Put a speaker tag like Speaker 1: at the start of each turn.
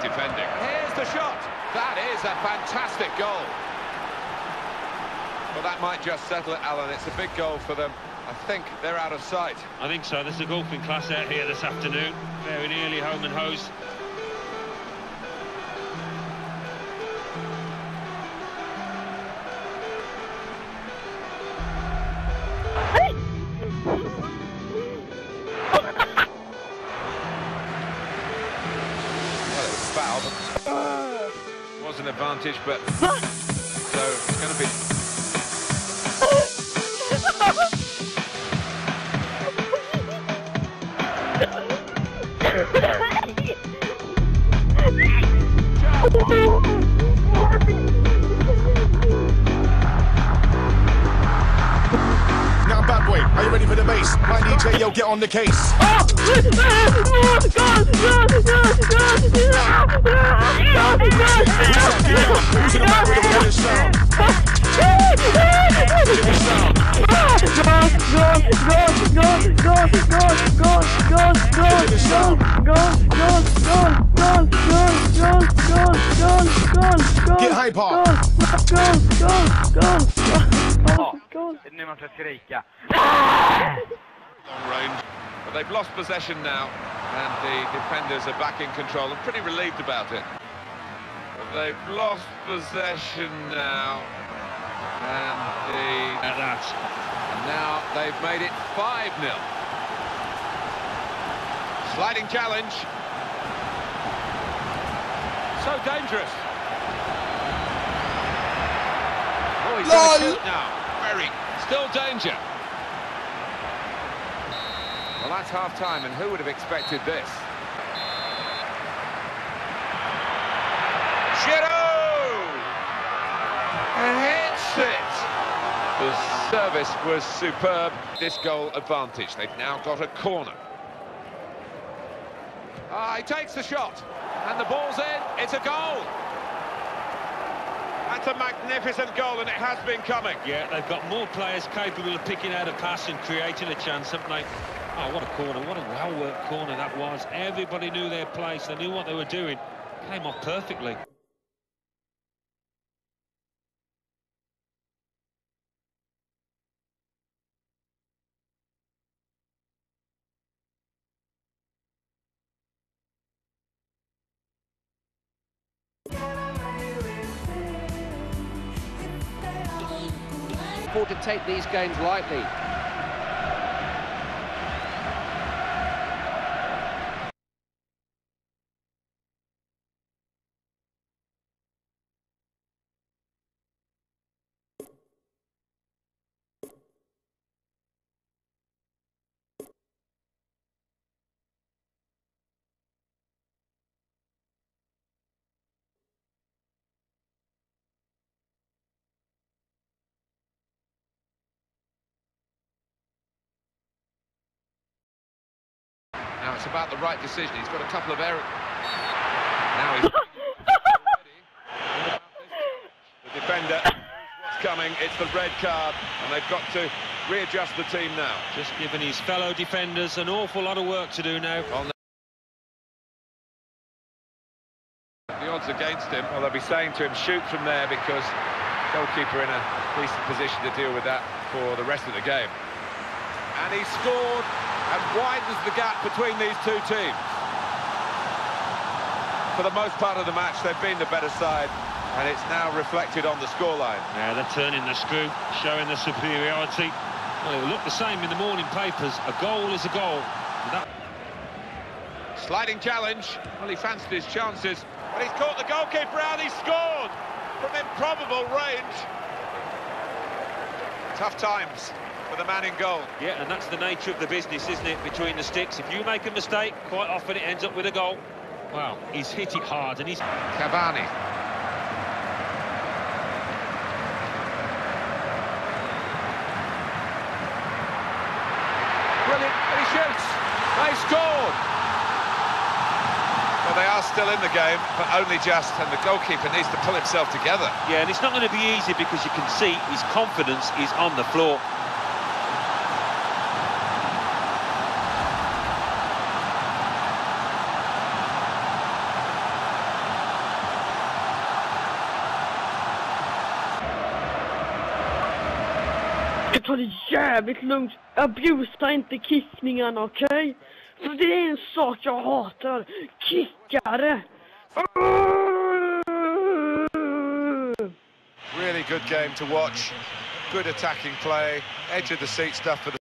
Speaker 1: defending. Here's the shot. That is a fantastic goal. Well, that might just settle it, Alan. It's a big goal for them. I think they're out of sight.
Speaker 2: I think so. There's a golfing class out here this afternoon. Very nearly home and hose.
Speaker 1: Well, it was foul, but was an advantage, but so it's going to be.
Speaker 3: Now, bad boy, are you ready for the bass? My DJ, yo, get on the case. Who's Weirdest sound. Get hyper.
Speaker 4: Nu måste jag skrika.
Speaker 1: long range. But they've lost possession now, and the defenders are back in control. I'm pretty relieved about it. But they've lost possession now, and the and now they've made it 5-0. Sliding challenge. So dangerous. Oh, he's going to shoot now. Very. Still danger. Well, that's half-time, and who would have expected this? Giroud! Hits it! The service was superb. This goal advantage. They've now got a corner. Ah, he takes the shot, and the ball's in. It's a goal. That's a magnificent goal, and it has been coming.
Speaker 2: Yeah, they've got more players capable of picking out a pass and creating a chance, haven't they? Oh, what a corner. What a well-worked corner that was. Everybody knew their place. They knew what they were doing. Came off perfectly.
Speaker 5: Important to take these games lightly.
Speaker 1: Now it's about the right decision. He's got a couple of errors. Now he's the defender knows what's coming. It's the red card, and they've got to readjust the team now.
Speaker 2: Just giving his fellow defenders an awful lot of work to do now.
Speaker 1: On the the odds against him. Well, they'll be saying to him, shoot from there because goalkeeper in a decent position to deal with that for the rest of the game. And he scored and widens the gap between these two teams. For the most part of the match, they've been the better side, and it's now reflected on the scoreline.
Speaker 2: Yeah, they're turning the screw, showing the superiority. Well, it will look the same in the morning papers. A goal is a goal. That
Speaker 1: Sliding challenge. Well, he fancied his chances, but he's caught the goalkeeper out. He scored from improbable range. Tough times for the man in goal.
Speaker 2: Yeah, and that's the nature of the business, isn't it, between the sticks. If you make a mistake, quite often it ends up with a goal. Wow, he's hit it hard, and he's...
Speaker 1: Cavani. Brilliant he shoots. They scored. Well, they are still in the game, but only just, and the goalkeeper needs to pull himself together.
Speaker 2: Yeah, and it's not going to be easy because you can see his confidence is on the floor.
Speaker 3: ska ta det jävligt lugnt. Abusa inte kissningarna, okej? För det är en sak jag hatar. Kickare!
Speaker 6: Really good game to watch. Good attacking play. Edge of the seat stuff for the